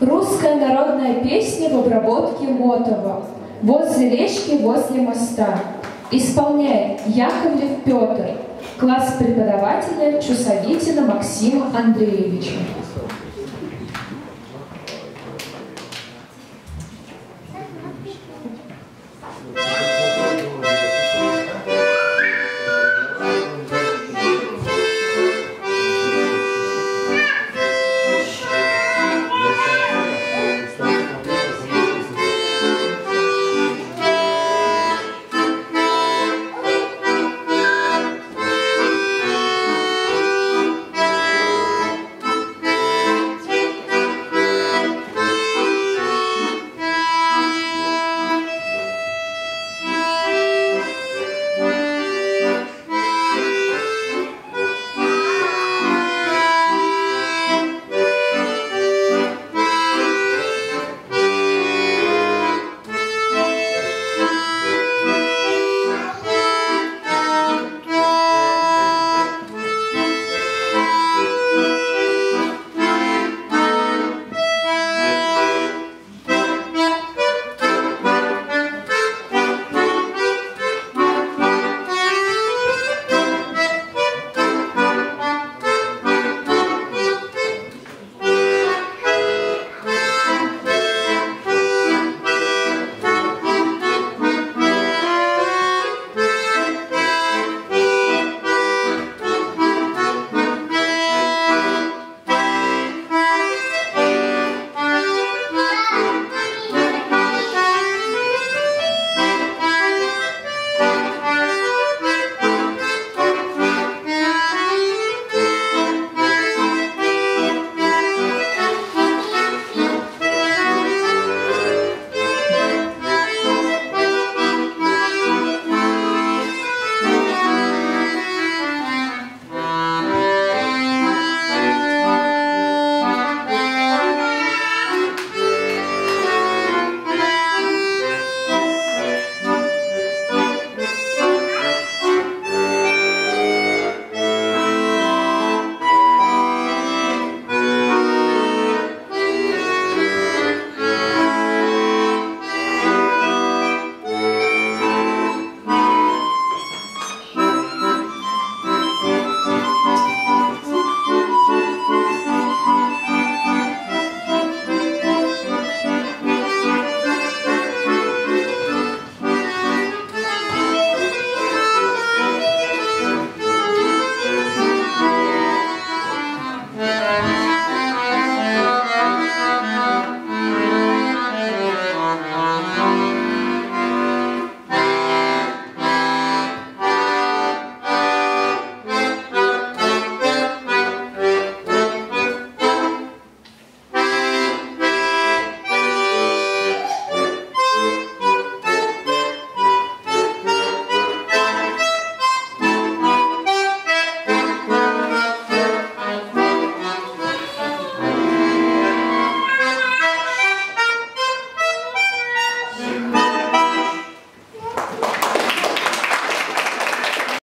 Русская народная песня в обработке Мотова. Возле речки, возле моста. Исполняет Яковлев Петр. Класс преподавателя Чусовитина Максима Андреевича.